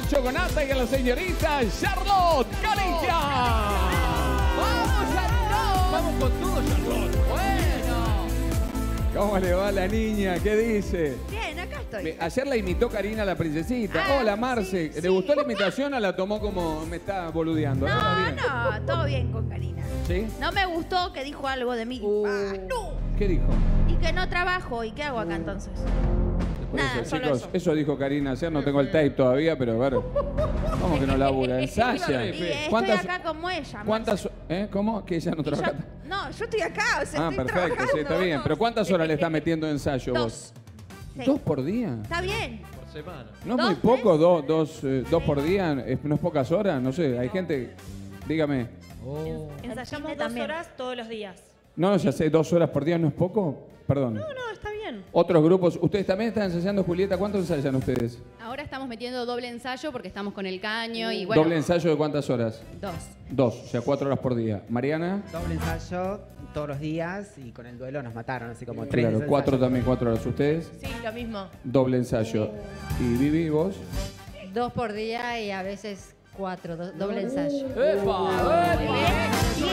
Nacho Gonata y con la señorita Charlotte Caricia. ¡Vamos, Charlotte! Vamos con todo, Charlotte. Bueno. ¿Cómo le va a la niña? ¿Qué dice? Bien, acá estoy. Ayer la imitó Karina la princesita. Ah, Hola, Marce. sí, ¿Le sí. gustó la imitación o la tomó como me está boludeando? No, no, todo bien con Karina. ¿Sí? No me gustó que dijo algo de mí. Uh. Ah, no. ¿Qué dijo? Y que no trabajo. ¿Y qué hago acá entonces? Por Nada, eso, solo chicos, eso. eso dijo Karina ayer, no tengo el tape todavía, pero a ver. ¿Cómo que no labura? Ensaya. Y estoy ¿Cuántas, acá como ella. cuántas, eh? ¿Cómo? Que ella no Marce. Y trabaja. yo- no, yo estoy acá, o sea, Ah, estoy perfecto, sí, trabajando. está bien. Pero ¿cuántas horas le está metiendo de ensayo Dos. vos? Sí. ¿Dos por día? Está bien. Por semana. ¿No es ¿Dos, muy poco? ¿Dos, dos, eh, dos por día? ¿Es- ¿No es pocas horas? No sé, hay gente... Dígame. Ensayamos dos también. horas todos los días. No, ya sé, dos horas por día no es poco. Perdón. No, no, está Otros grupos, ¿ustedes también están ensayando, Julieta? ¿Cuánto ensayan ustedes? Ahora estamos metiendo doble ensayo porque estamos con el caño y bueno. ¿Doble ensayo de cuántas horas? Dos. Dos, o sea, cuatro horas por día. ¿Mariana? Doble ensayo todos los días y con el duelo nos mataron, así como tres. Claro, cuatro también, cuatro horas. ¿Ustedes? Sí, lo mismo. Doble ensayo. ¿Y Vivi, vos? Dos por día y a veces cuatro, do- doble ensayo.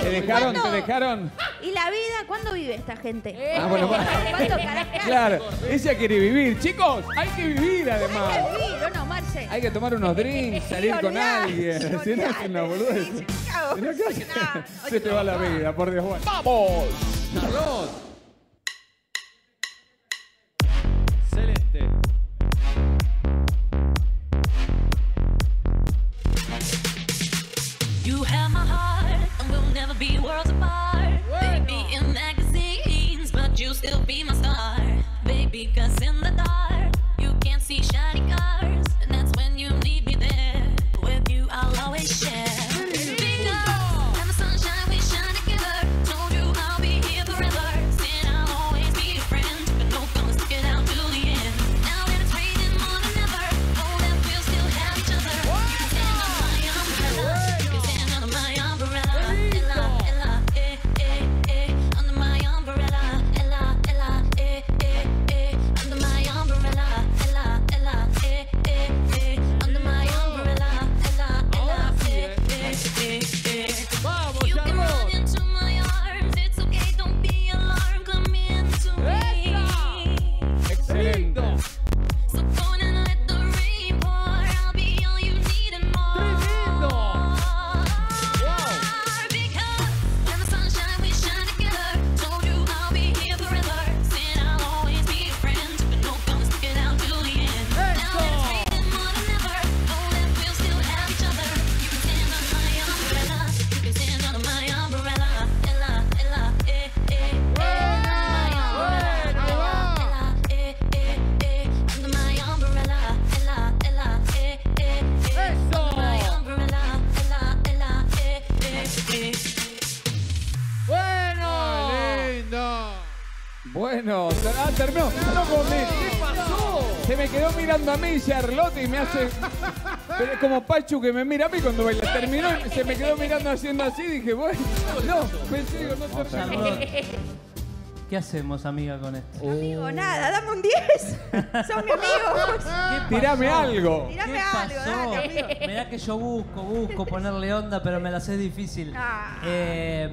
¿Te dejaron? ¿Te dejaron? ¿Y la vida? ¿Cuándo vive esta gente? Ah, bueno, bueno. ¿Cuánto carajo? Claro, ella quiere vivir. Chicos, hay que vivir además. Hay que vivir, ¿o no, Marce? Hay que tomar unos drinks, salir con alguien. Si no es una boludez. Se te va la vida, por Dios. Bueno, ¡Vamos! Mirando a mí, Charlotte, y me hace. Pero es como Pachu que me mira a mí cuando baila. Terminó y se me quedó mirando haciendo así. Dije, bueno, no, pensé, digo, no se ¿Qué hacemos, amiga, con esto? Amigo, nada, dame un 10. Son mi amigo. Tirame algo. Tirame ¿Qué algo, pasó? dale, amigo. Mirá que yo busco, busco ponerle onda, pero me la sé difícil. Ah. Eh,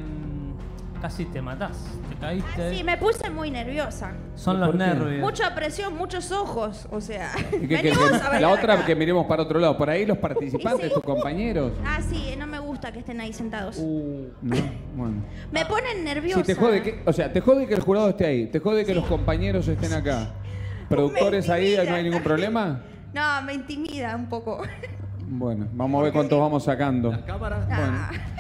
casi te matás, te caíste. Sí, me puse muy nerviosa. Son ¿Y los nervios. Mucha presión, muchos ojos. O sea, Y que- que- venimos que- a bailar la otra acá. que miremos para otro lado. Por ahí los participantes, sí. tus compañeros. Ah, sí, no me gusta que estén ahí sentados. Uh, no, bueno. Me ponen nerviosa. Si te jode que, o sea, te jode que el jurado esté ahí, te jode que los compañeros estén acá. Productores ahí. ¿no hay ningún problema? No, me intimida un poco. Bueno, vamos a ver cuántos vamos sacando. Las cámaras. Ah, Bueno,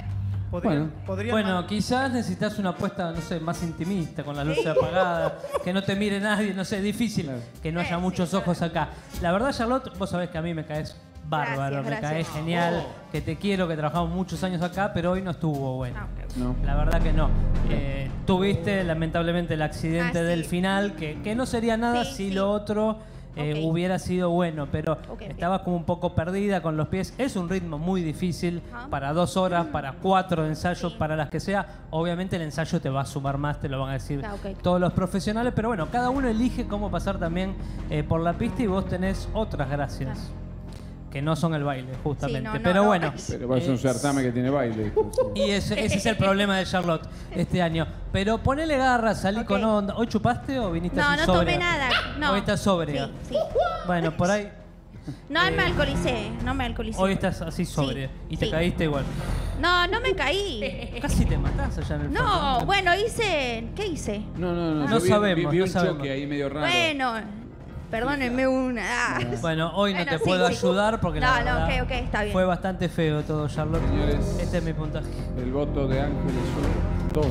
Bueno, quizás necesitas una apuesta, no sé, más intimista, con las luces apagadas, que no te mire nadie, no sé, difícil, que no haya muchos ojos acá. La verdad, Charlotte, vos sabés que a mí me caes bárbaro, Gracias, me gracias. caes genial, que te quiero, que trabajamos muchos años acá, pero hoy no estuvo bueno. ah, no. La verdad que no. Eh, tuviste lamentablemente el accidente Ah, sí. del final, que, que no sería nada Sí, si sí. lo otro eh, hubiera sido bueno, pero Ok, ok. estabas como un poco perdida con los pies. Es un ritmo muy difícil Ajá. para dos horas, para cuatro ensayos, Sí. para las que sea. Obviamente el ensayo te va a sumar más, te lo van a decir Ah, todos los profesionales, pero bueno, cada uno elige cómo pasar también eh, por la pista y vos tenés otras gracias. que no son el baile, justamente. Sí, no, no, Pero no. bueno. Pero va a ser un eh, certamen que tiene baile. Y ese, ese es el problema de Charlotte este año. Pero ponele garra, salí con onda. ¿Hoy chupaste o viniste No, no sobria? tomé nada. No. Hoy estás sobria. Sí, sí. Bueno, por ahí. No me alcoholicé, no me alcoholicé. Hoy estás así sobria. y te sí. caíste igual. No, no me caí. Casi te matás allá en el No, fondo. bueno, hice. ¿Qué hice? No, no, no. No vi- sabemos, Vi, vi no un sabemos. choque ahí medio raro. Bueno, perdónenme una. Ah. Bueno, hoy no Bueno, te sí, puedo sí. ayudar porque No, la no, verdad ok, ok, está bien. fue bastante feo todo, Charlotte. Señores. Este es mi puntaje. El voto de Ángel es un 2.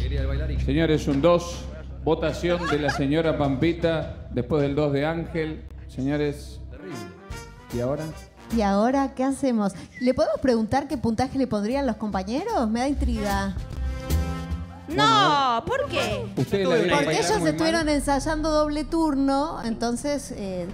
Quería el bailarín. Señores, un 2. Votación de la señora Pampita después del 2 de Ángel. Señores. ¿Y ahora? ¿Y ahora qué hacemos? ¿Le podemos preguntar qué puntaje le pondrían los compañeros? Me da intriga. No, ¿por qué? Ustedes la vieron Porque bailar ellos muy estuvieron ensayando doble turno, entonces eh,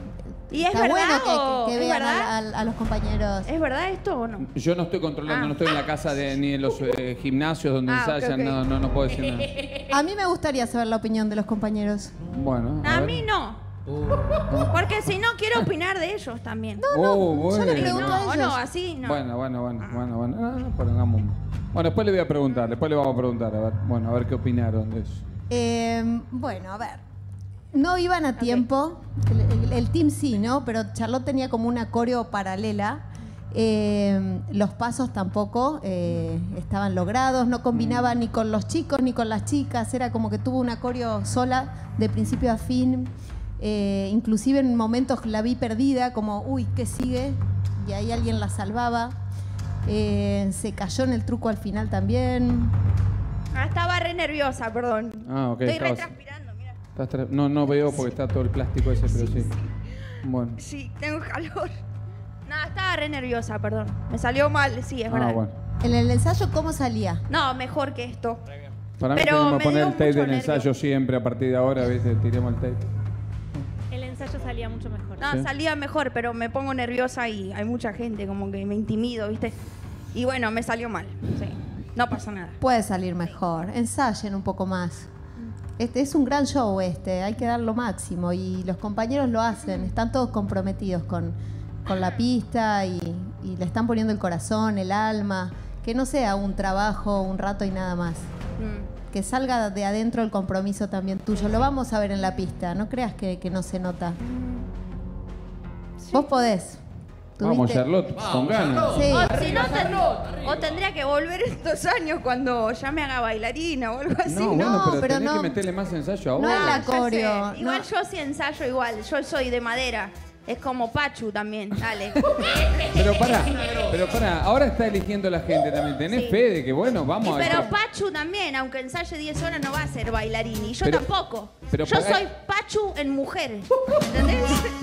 ¿Y es está verdad bueno o- que, que es vean a, verdad? a- a los compañeros. ¿Es verdad esto o no? Yo no estoy controlando, Ah. no estoy en la casa de, ni en los eh, gimnasios donde Ah, ok, ensayan, ok. No, no, no puedo decir nada. A mí me gustaría saber la opinión de los compañeros. Bueno, a, ver. mí no. Porque si no, quiero opinar de ellos también. Oh, yo le bueno. pregunto a No, ellos. no, así no. Bueno, bueno, bueno, bueno, bueno. Ah, pongamos un- Bueno, después le voy a preguntar, después le vamos a preguntar, a ver, bueno, a ver qué opinaron de eso. Eh, bueno, a ver. No iban a tiempo. El, el- el team sí, ¿no? Pero Charlotte tenía como una coreo paralela. Eh, los pasos tampoco eh, estaban logrados, no combinaba ni con los chicos ni con las chicas, era como que tuvo una coreo sola de principio a fin. Eh, inclusive en momentos la vi perdida, como, uy, ¿qué sigue? Y ahí alguien la salvaba. Eh, se cayó en el truco al final también. Ah, estaba re nerviosa, perdón. Ah, ok. Estoy re transpirando, no, no veo porque está todo el plástico ese, pero sí. Bueno. Sí, tengo calor. No, estaba re nerviosa, perdón. Me salió mal, sí, es Ah, verdad. bueno. En el ensayo, ¿cómo salía? No, mejor que esto. Para mí Pero tenemos me que poner dio el tape mucho del nervio. ensayo siempre a partir de ahora, ¿viste? Tiremos el tape. El ensayo salía mucho mejor. No, Sí. salía mejor, pero me pongo nerviosa y hay mucha gente, como que me intimido, ¿viste? Y bueno, me salió mal. Sí. No pasa nada. Puede salir mejor. Ensayen un poco más. Este es un gran show este, hay que dar lo máximo y los compañeros lo hacen, están todos comprometidos con, con la pista y, y le están poniendo el corazón, el alma, que no sea un trabajo, un rato y nada más. Mm. Que salga de adentro el compromiso también tuyo. Lo vamos a ver en la pista, no creas que, que no se nota. Vos podés. Vamos, Charlotte, con ganas. Sí. O, si no, ten- o tendría que volver estos años cuando ya me haga bailarina o algo así. No, bueno, No, pero, pero tenés no. que meterle más ensayo No ahora. es la Ah, ya sé. coreo, Igual no. yo sí ensayo igual. Yo soy de madera. Es como Pachu también. Dale. Pero pará, pero pará, ahora está eligiendo la gente también. Tenés Sí. fe de que, bueno, vamos Y a... pero Pachu también, aunque ensaye 10 horas, no va a ser bailarín. Y yo Pero- tampoco. pero yo para- soy Pachu en mujer. ¿Entendés?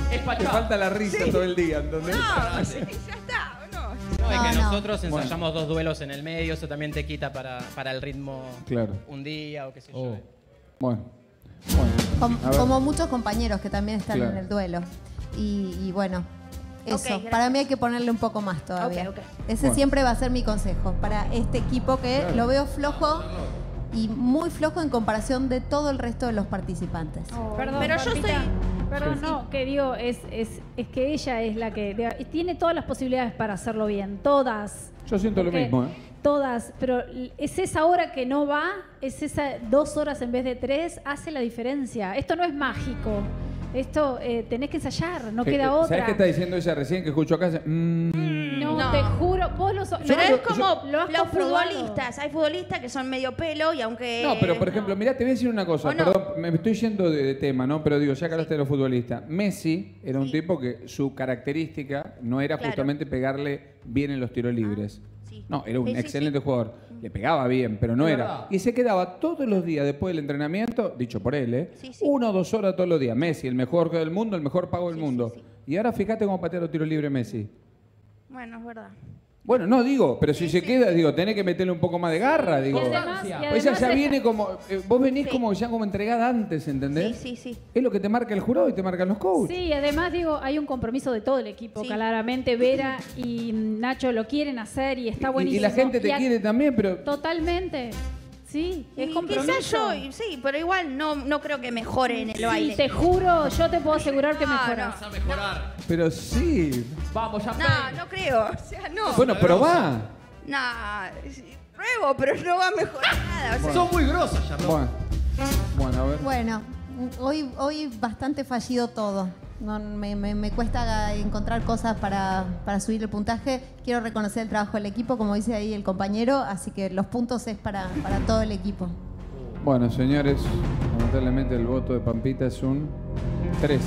Te falta la risa todo el día, ¿entendés? No, sí, ya está. ¿o No. No, y que No, no. nosotros ensayamos dos duelos en el medio, eso también te quita para, para el ritmo Claro. un día o qué sé yo. Oh. Bueno, bueno. Com- A ver. como muchos compañeros que también están Claro. en el duelo. Y, y bueno, eso. para mí hay que ponerle un poco más todavía. Ok, ok. Ese Bueno. siempre va a ser mi consejo para este equipo que Claro. lo veo flojo y muy flojo en comparación de todo el resto de los participantes. Perdón, Pero yo soy- Perdón, Sí. no, que digo, es, es, es que ella es la que de- tiene todas las posibilidades para hacerlo bien, todas. Yo siento lo mismo, ¿eh? Todas, pero es esa hora que no va, es esa dos horas en vez de tres, hace la diferencia. Esto no es mágico. Esto eh, tenés que ensayar, no Eh, queda eh, otra. ¿Sabés qué está diciendo ella recién que escucho acá? Hace, mm. No, No. te juro, vos lo so- Pero es como los futbolistas. Hay futbolistas que son medio pelo y aunque. No, pero por ejemplo, mirá, te voy a decir una cosa, perdón, me estoy yendo de, de tema, ¿no? Pero digo, ya que hablaste de los futbolistas, Messi era un Sí. tipo que su característica no era Claro. Ah, justamente pegarle bien en los tiros libres. sí. No, era un Sí, sí, excelente sí. jugador. Le pegaba bien, pero no era. Y se quedaba todos los días después del entrenamiento, dicho por él, ¿eh? Sí, sí. Una o dos horas todos los días. Messi, el mejor del mundo, el mejor pago del Sí, mundo. sí, sí. Y ahora fíjate cómo patea los tiros libres Messi. Bueno, es verdad. Bueno, no digo, pero si se queda, digo, tenés que meterle un poco más de garra, digo. Además- Pues ella ya viene como, eh, vos venís Sí. como ya como entregada antes, ¿entendés? Sí, sí, sí. Es lo que te marca el jurado y te marcan los coaches. Sí, además digo, hay un compromiso de todo el equipo, Sí. claramente. Vera y Nacho lo quieren hacer y está buenísimo. y, la gente te a- quiere también, pero Totalmente. Sí, es Y compromiso. quizás yo, y sí, pero igual no, no creo que mejore en el Sí, baile. te juro, yo te puedo asegurar que No, mejoras. Vas a mejorar. Pero sí. Vamos, ya No, no creo. O sea, no. Bueno, probá. No, pruebo, pero no va a mejorar nada. O sea, Son muy grosas, Charlotte. Bueno. Bueno, a ver. Bueno, hoy, hoy bastante fallido todo. No, me, me- me cuesta encontrar cosas para, para subir el puntaje. Quiero reconocer el trabajo del equipo, como dice ahí el compañero, así que los puntos es para, para todo el equipo. Bueno, señores, lamentablemente el voto de Pampita es un 3.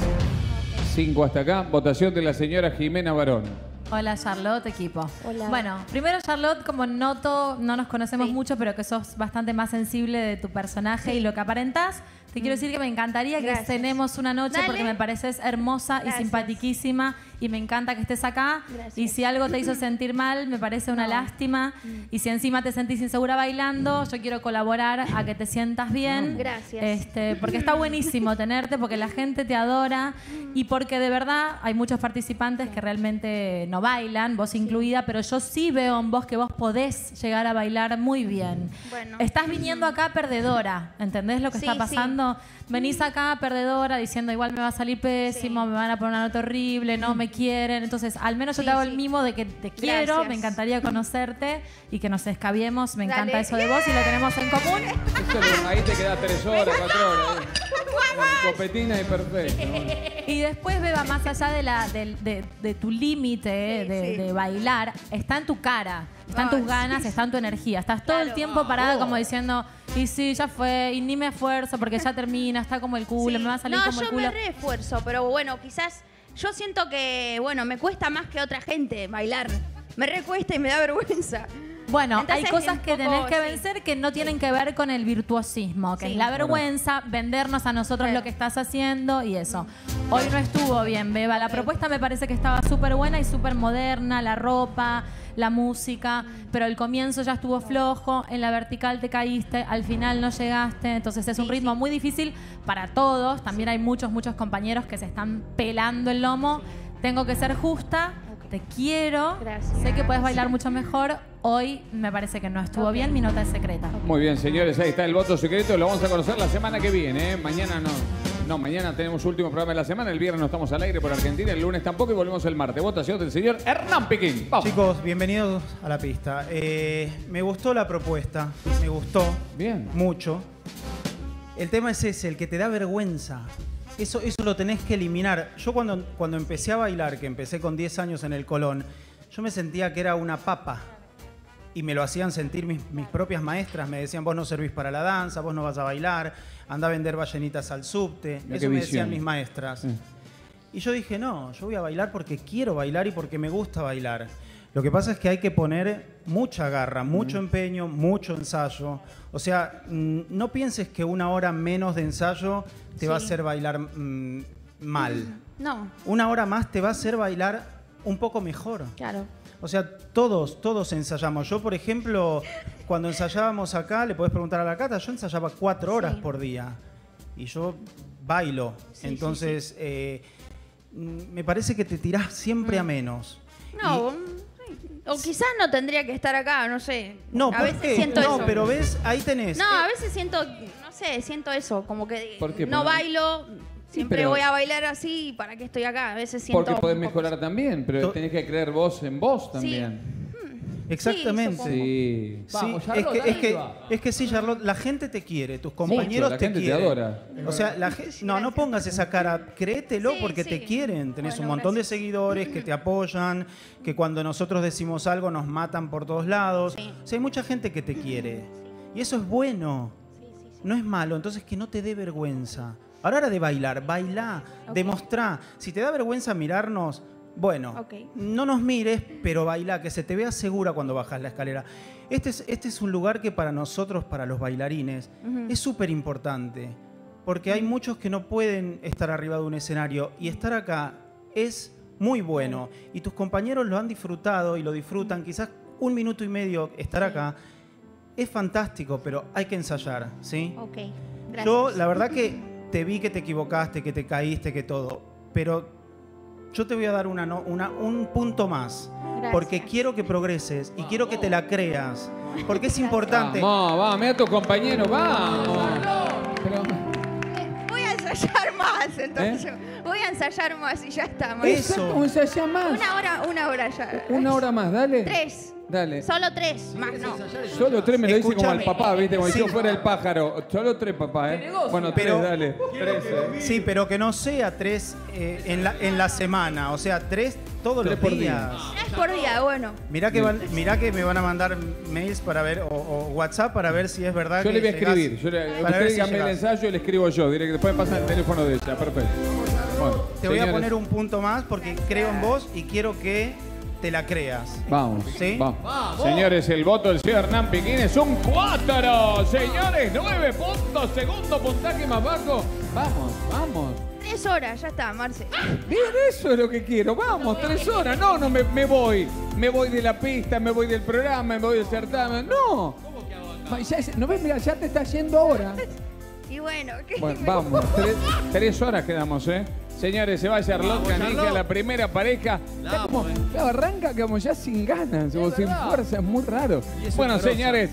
5 hasta acá. Votación de la señora Jimena Barón. Hola Charlotte, equipo. Hola. Bueno, primero Charlotte, como noto, no nos conocemos mucho, pero que sos bastante más sensible de tu personaje y lo que aparentás. Te quiero decir que me encantaría que cenemos una noche Dale. porque me pareces hermosa Gracias. y simpatiquísima y me encanta que estés acá. Gracias. Y si algo te hizo sentir mal, me parece una lástima. Y si encima te sentís insegura bailando, yo quiero colaborar a que te sientas bien. Gracias. Este, porque está buenísimo tenerte, porque la gente te adora y porque de verdad hay muchos participantes que realmente no bailan, vos incluida, pero yo sí veo en vos que vos podés llegar a bailar muy bien. Bueno. Estás viniendo acá perdedora, ¿entendés lo que Sí, está sí. Venís acá perdedora diciendo igual me va a salir pésimo, me van a poner una nota horrible, no me quieren. Entonces, al menos yo Sí, te hago sí. el mimo de que te quiero, Gracias. me encantaría conocerte y que nos escabiemos. Me encanta eso de vos y lo tenemos en común. Ahí te queda 3 horas, 4 horas. eh. Copetina y perfecto. Y después, Beba, más allá de, la, del- de, de tu límite Sí, de, sí. de bailar, está en tu cara, está en Ah, tus ganas, sí. está en tu energía. Estás todo el tiempo parada como diciendo, y sí, ya fue, y ni me esfuerzo porque ya termina, está como el culo, Sí. me va a salir no, como el yo culo. me reesfuerzo, pero bueno, quizás yo siento que, bueno, me cuesta más que otra gente bailar. Me recuesta y me da vergüenza. Bueno, Entonces, hay cosas que poco, tenés que sí. vencer que no tienen que ver con el virtuosismo, que Sí. es la vergüenza, vendernos a nosotros Claro. lo que estás haciendo y eso. Hoy no estuvo bien, Beba. La propuesta me parece que estaba súper buena y súper moderna, la ropa, la música, pero el comienzo ya estuvo flojo, en la vertical te caíste, al final no llegaste, entonces es un Sí, ritmo muy difícil para todos. También hay muchos, muchos compañeros que se están pelando el lomo. Tengo que ser justa. Te quiero. Gracias. Sé que puedes bailar mucho mejor. Hoy me parece que no estuvo bien. Mi nota es secreta. Muy bien, señores, ahí está el voto secreto. Lo vamos a conocer la semana que viene. ¿eh? Mañana no. No, mañana tenemos último programa de la semana. El viernes no estamos al aire por Argentina. El lunes tampoco y volvemos el martes. Votación del señor Hernán Piquín. Vamos. Chicos, bienvenidos a la pista. Eh, me gustó la propuesta, me gustó Bien. mucho. El tema es ese, el que te da vergüenza. Eso, eso lo tenés que eliminar. Yo cuando, cuando empecé a bailar, que empecé con 10 años en el Colón, yo me sentía que era una papa. Y me lo hacían sentir mis, mis propias maestras. Me decían, vos no servís para la danza, vos no vas a bailar, anda a vender ballenitas al subte. Mira Eso me visión. decían mis maestras. Sí. Y yo dije, no, yo voy a bailar porque quiero bailar y porque me gusta bailar. Lo que pasa es que hay que poner mucha garra, mucho empeño, mucho ensayo. O sea, mm, no pienses que una hora menos de ensayo te va a hacer bailar mm, mal. No, Una hora más te va a hacer bailar un poco mejor. claro. O sea, todos, todos ensayamos. Yo, por ejemplo, cuando ensayábamos acá, le podés preguntar a la Cata, yo ensayaba cuatro horas Sí. por día. Y yo bailo. Sí, Entonces, eh, mm, me parece que te tirás siempre a Mm. menos. No, sí. o quizás no tendría que estar acá, no sé. No, a ¿por veces qué? siento no, eso. pero ves, ahí tenés. No, Eh, a veces siento, no sé, siento eso, como que ¿Por qué? no bailo, siempre pero- voy a bailar así, ¿para qué estoy acá? A veces siento... Porque podés mejorar también, pero To- tenés que creer vos en vos también. Exactamente. supongo. Sí. Sí, Vamos, es, Charlotte, que, es, que, es que sí, Charlotte, la gente te quiere, tus compañeros la te gente te quieren. adora. O sea, la ge- no, no pongas esa cara, créetelo Sí, porque sí. te quieren. Tenés Bueno, un montón gracias. de seguidores que te apoyan, que cuando nosotros decimos algo nos matan por todos lados. Sí. O sea, hay mucha gente que te quiere. Y eso es bueno. No es malo, entonces que no te dé vergüenza. A la hora de bailar, bailá, Ok. demostrá. Si te da vergüenza mirarnos, bueno, no nos mires, pero bailá, que se te vea segura cuando bajas la escalera. Este es, este es un lugar que para nosotros, para los bailarines, es súper importante. Porque hay muchos que no pueden estar arriba de un escenario y estar acá es muy bueno. Y tus compañeros lo han disfrutado y lo disfrutan. Quizás un minuto y medio estar acá es fantástico, pero hay que ensayar, ¿sí? Ok, gracias. Yo, la verdad que te vi que te equivocaste, que te caíste, que todo, pero yo te voy a dar una, no- una- un punto más. Gracias. Porque quiero que progreses y quiero que te la creas. Porque es importante. Vamos, vamos, mira a tu compañero, vamos. Pero, Voy a ensayar más, entonces. ¿Eh? Voy a ensayar más y ya está. Eso. ¿Cómo se llama más? Una hora, una hora ya. Una hora más, dale. Tres. Dale. Solo tres, más no. Solo tres me lo dice como al papá, ¿viste? Como si yo fuera el pájaro. Solo tres, papá, ¿eh? Bueno, tres, Pero- dale. Tres, eh. Sí, pero que no sea tres eh, en, la, en la semana. O sea, tres todos Tres los por días. día. Tres por día, bueno. Mirá que, van- mirá que me van a mandar mails para ver, o, o WhatsApp para ver si es verdad Yo que le voy a llegás- escribir. Yo le, para usted ver si el ensayo y le escribo yo. Direct- Después me pasa el teléfono de ella. Perfecto. Bueno, Te voy a poner un punto más porque creo en vos y quiero que te la creas. Vamos. ¿Sí? Vamos. Señores, el voto del señor Hernán Piquín es un 4. Señores, 9 puntos. Segundo puntaje más bajo. Vamos, vamos. Tres horas, ya está, Marce. Bien, eso es lo que quiero. Vamos, tres horas. No, no me, me voy. Me voy de la pista, me voy del programa, me voy del certamen. No. Ma, ya es- ¿No ves? Mira, ya te está yendo ahora. Y bueno, ¿qué? Bueno, vamos. Tres, tres horas quedamos, ¿eh? Señores, se va Charlotte Canija, la primera pareja. Está como, claro, arranca como ya sin ganas o sin fuerza, es muy raro. Bueno, señores,